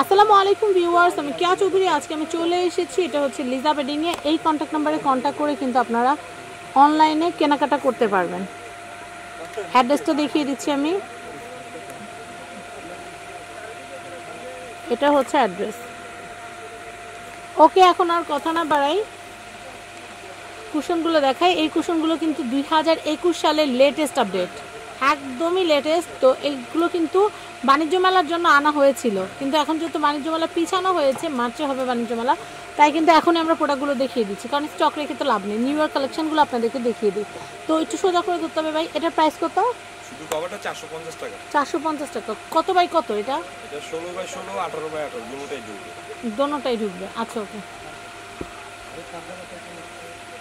আসসালামু আলাইকুম ভিউয়ার্স, আমি কেয়া চৌধুরী। আজকে আমি চলে এসেছি, এটা হচ্ছে লিজা বেডিং নিয়ে এই কন্ট্যাক্ট নাম্বারে কন্ট্যাক্ট করে কিন্তু আপনারা অনলাইনে কেনাকাটা করতে পারবেন। অ্যাড্রেসটা দেখিয়ে দিচ্ছি আমি। এটা হচ্ছে অ্যাড্রেস ওকে এখন আর কথা না বাড়াই। কুশনগুলো দেখাই। এই কুশনগুলো কিন্তু দুই হাজার একুশ সালের লেটেস্ট আপডেট একদমই লেটেস্ট তো এইগুলো কিন্তু বাণিজ্য মেলার জন্য আনা হয়েছিল। কিন্তু এখন যেহেতু বাণিজ্য মেলা পিছানো হয়েছে মার্চে হবে বাণিজ্য মেলা তাই কিন্তু এখনই আমরা প্রোডাক্টগুলো দেখিয়ে দিচ্ছি। কারণ স্টক রেখে তো লাভ নেই। নিউ ইয়ার কালেকশনগুলো আপনাদেরকে দেখিয়ে দিই। তো একটু সোজা করে করতে হবে ভাই এটার প্রাইস কত? কভারটা চারশো পঞ্চাশ টাকা। চারশো পঞ্চাশ টাকা। কত বাই কত এটা? এটা বাই ষোলো আঠারো বাই আঠারো দুটোটাই ঢুকবে। দোনোটাই ঢুকবে। আচ্ছা ওকে।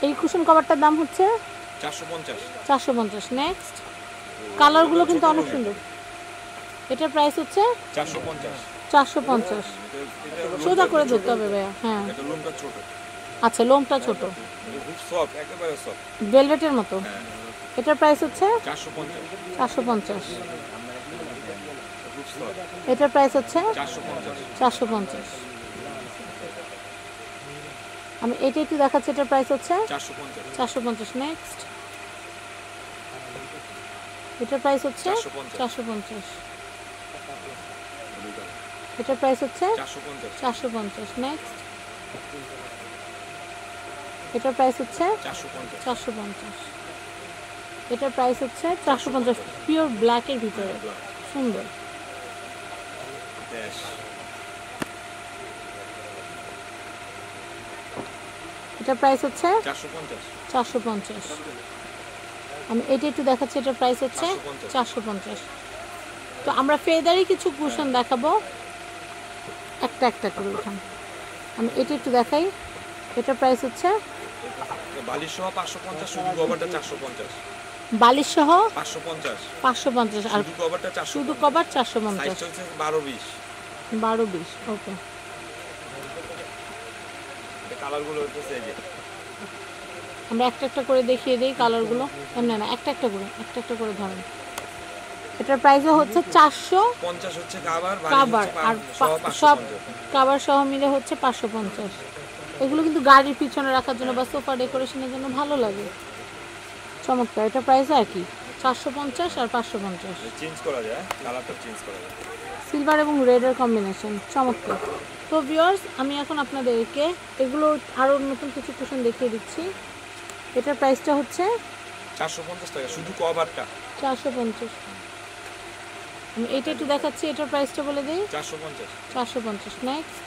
এই কুশন কভারটার দাম হচ্ছে? চারশো পঞ্চাশ। চারশো পঞ্চাশ। নেক্সট কালারগুলো কিন্তু অনেক সুন্দর। এটার প্রাইস হচ্ছে চারশো পঞ্চাশ সোজা করে ধরতে হবে ভাইয়া হ্যাঁ এটা লুমটা ছোট আচ্ছা লোমটা ছোট এটা খুব সফট একেবারে সফট ভেলভেটের মতো হ্যাঁ এটার প্রাইস হচ্ছে চারশো পঞ্চাশ এটার প্রাইস হচ্ছে চারশো পঞ্চাশ আমি এটা একটু দেখাচ্ছি এটার প্রাইস হচ্ছে চারশো পঞ্চাশ নেক্সট এটার প্রাইস হচ্ছে 450 চারশো পঞ্চাশ এটার প্রাইস হচ্ছে চারশো পঞ্চাশ। নেক্সট এটার প্রাইস হচ্ছে চারশো পঞ্চাশ। এটার প্রাইস হচ্ছে চারশো পঞ্চাশ পিওর ব্ল্যাকের ভিতরে। সুন্দর। এটার প্রাইস হচ্ছে চারশো পঞ্চাশ। আমি এটা একটু দেখাচ্ছি এটার প্রাইস হচ্ছে 450 চারশো পঞ্চাশ। তো আমরা ফেদারি কিছু কুশন দেখাবো। একটা একটা করে উঠান আমি এটা একটু দেখাই। এটার প্রাইস হচ্ছে বালিশ সহ পাঁচশো পঞ্চাশ শুধু কভারটা চারশো পঞ্চাশ। বালিশ সহ পাঁচশো পঞ্চাশ আর শুধু কভারটা চারশো শুধু কভার চারশো পঞ্চাশ। বারো বিশ। বারো বিশ ওকে কালারগুলো হচ্ছে এই যে। আমরা একটা একটা করে দেখিয়ে দিই কালারগুলো এমনি না একটা একটা করে একটা একটা করে ধরেন। এটার প্রাইসও হচ্ছে চারশো পঞ্চাশ হচ্ছে কাবার আর সব কাবার সহ মিলে হচ্ছে পাঁচশো পঞ্চাশ। এগুলো কিন্তু গাড়ির পিছনে রাখার জন্য বা সোফা ডেকোরেশনের জন্য ভালো লাগে। চমৎকার এটা প্রাইসও একই। চারশো পঞ্চাশ আর পাঁচশো পঞ্চাশ। চেঞ্জ করা যায় কালারটা চেঞ্জ করা যায়। সিলভার এবং রেডের কম্বিনেশন চমৎকার। তো ভিউয়ার্স আমি এখন আপনাদেরকে এগুলো আরও নতুন কিছু কুশন দেখিয়ে দিচ্ছি। এটার প্রাইসটা হচ্ছে চারশো পঞ্চাশ টাকা শুধু কভারটা চারশো পঞ্চাশ আমি এটা একটু দেখাচ্ছি এটার প্রাইসটা বলে দিই। চারশো পঞ্চাশ। চারশো পঞ্চাশ। নেক্সট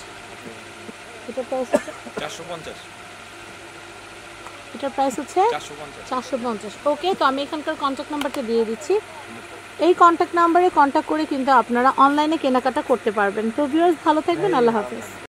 এটার প্রাইস হচ্ছে চারশো পঞ্চাশ। এটার প্রাইস হচ্ছে চারশো পঞ্চাশ। ওকে তো আমি এখানকার কন্ট্যাক্ট নাম্বারটা দিয়ে দিচ্ছি। এই কন্টাক্ট নাম্বারে কন্ট্যাক্ট করে কিন্তু আপনারা অনলাইনে কেনাকাটা করতে পারবেন। তো ভিউয়ার্স ভালো থাকবেন আল্লাহ হাফিজ।